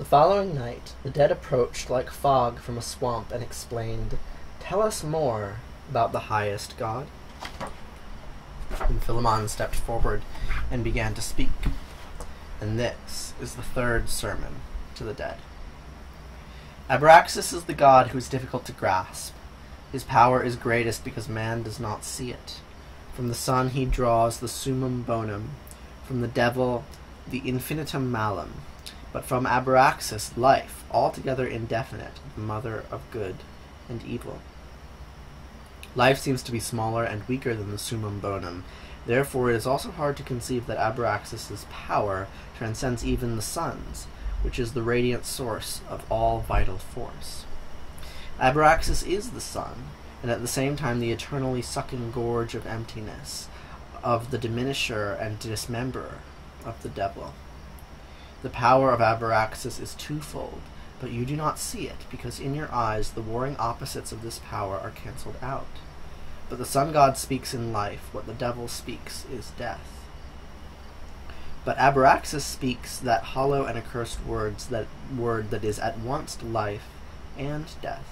The following night, the dead approached like fog from a swamp and explained, Tell us more about the highest God. And Philemon stepped forward and began to speak. And this is the third sermon to the dead. Abraxas is the god who is difficult to grasp. His power is greatest because man does not see it. From the sun he draws the summum bonum, from the devil the infinitum malum, but from Abraxas life, altogether indefinite, the mother of good and evil. Life seems to be smaller and weaker than the summum bonum. Therefore, it is also hard to conceive that Abraxas's power transcends even the sun's, which is the radiant source of all vital force. Abraxas is the sun, and at the same time the eternally sucking gorge of emptiness, of the diminisher and dismemberer of the devil. The power of Abraxas is twofold, but you do not see it, because in your eyes the warring opposites of this power are cancelled out. But the sun god speaks in life, what the devil speaks is death. But Abraxas speaks that hollow and accursed words that word that is at once life and death.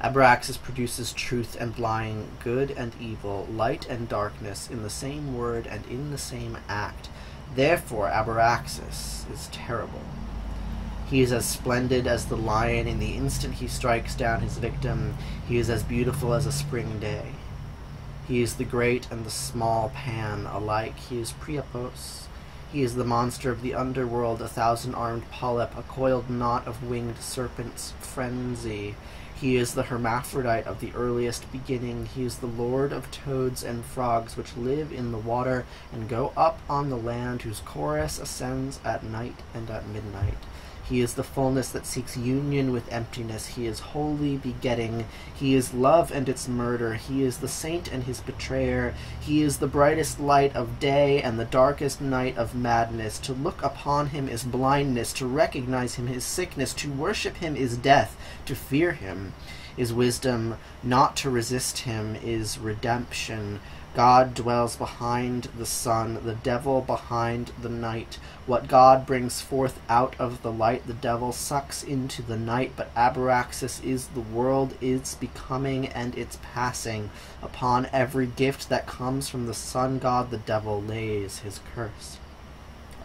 Abraxas produces truth and lying, good and evil, light and darkness in the same word and in the same act. Therefore Abraxas is terrible. He is as splendid as the lion in the instant he strikes down his victim. He is as beautiful as a spring day. He is the great and the small Pan alike. He is Priapos. He is the monster of the underworld, a thousand-armed polyp, a coiled knot of winged serpents, frenzy. He is the hermaphrodite of the earliest beginning. He is the lord of toads and frogs which live in the water and go up on the land, whose chorus ascends at night and at midnight. He is the fullness that seeks union with emptiness. He is wholly begetting. He is love and its murder. He is the saint and his betrayer. He is the brightest light of day and the darkest night of madness. To look upon him is blindness. To recognize him is sickness. To worship him is death. To fear him is wisdom. Not to resist him is redemption. God dwells behind the sun, the devil behind the night. What God brings forth out of the light, the devil sucks into the night. But Abraxas is the world, its becoming and its passing. Upon every gift that comes from the sun god, the devil lays his curse.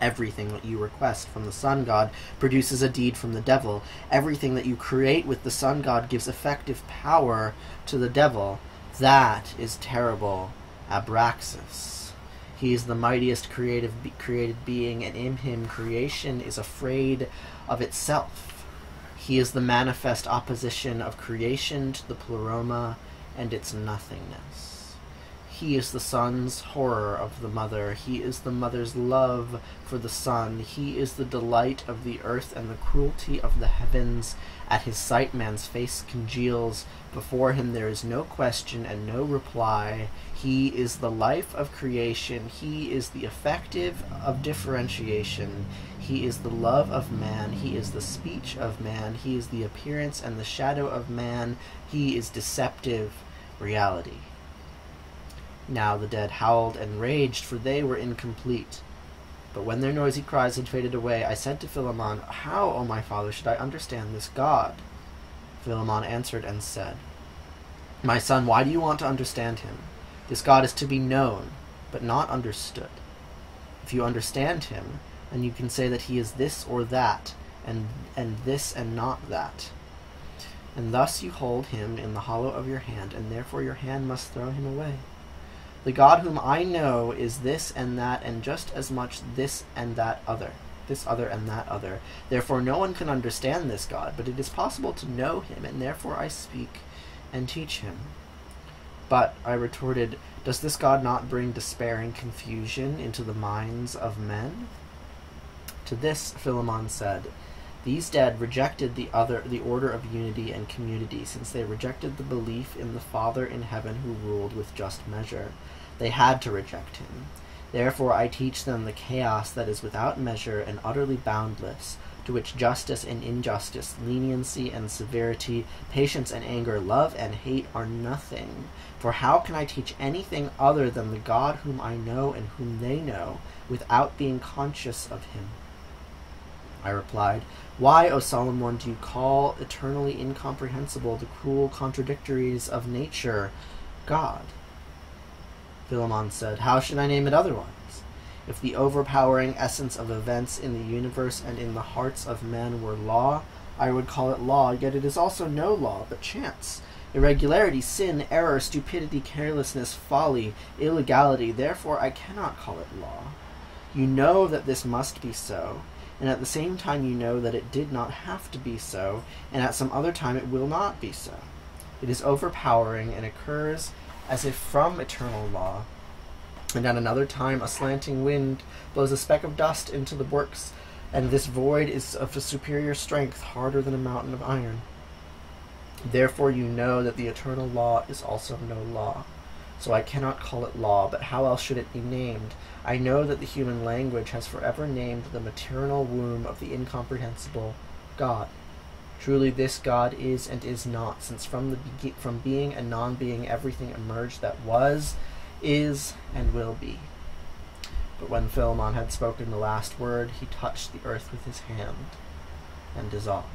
Everything that you request from the sun god produces a deed from the devil. Everything that you create with the sun god gives effective power to the devil. That is terrible Abraxas. He is the mightiest creative created being, and in him creation is afraid of itself. He is the manifest opposition of creation to the pleroma and its nothingness. He is the son's horror of the mother. He is the mother's love for the son. He is the delight of the earth and the cruelty of the heavens. At his sight, man's face congeals. Before him, there is no question and no reply. He is the life of creation. He is the effective of differentiation. He is the love of man. He is the speech of man. He is the appearance and the shadow of man. He is deceptive reality. Now the dead howled and raged, for they were incomplete. But when their noisy cries had faded away, I said to Philemon, How, O my father, should I understand this God? Philemon answered and said, My son, why do you want to understand him? This God is to be known, but not understood. If you understand him, then you can say that he is this or that, and, and this and not that. And thus you hold him in the hollow of your hand, and therefore your hand must throw him away. The God whom I know is this and that, and just as much this and that other. This other and that other. Therefore no one can understand this God, but it is possible to know him, and therefore I speak and teach him. But, I retorted, does this God not bring despair and confusion into the minds of men? To this Philemon said, These dead rejected the other the order of unity and community, since they rejected the belief in the Father in heaven who ruled with just measure. They had to reject him. Therefore I teach them the chaos that is without measure and utterly boundless, to which justice and injustice, leniency and severity, patience and anger, love and hate are nothing. For how can I teach anything other than the God whom I know and whom they know, without being conscious of him? I replied, Why, O solemn one, do you call eternally incomprehensible the cruel contradictories of nature God? Philemon said, How should I name it otherwise? If the overpowering essence of events in the universe and in the hearts of men were law, I would call it law, yet it is also no law, but chance. Irregularity, sin, error, stupidity, carelessness, folly, illegality, therefore I cannot call it law. You know that this must be so, and at the same time you know that it did not have to be so, and at some other time it will not be so. It is overpowering and occurs as if from eternal law, and at another time a slanting wind blows a speck of dust into the works, and this void is of a superior strength, harder than a mountain of iron. Therefore you know that the eternal law is also no law. So I cannot call it law, but how else should it be named? I know that the human language has forever named the maternal womb of the incomprehensible God. Truly, this God is and is not, since from the be- from being and non-being everything emerged that was, is, and will be. But when Philemon had spoken the last word, he touched the earth with his hand and dissolved.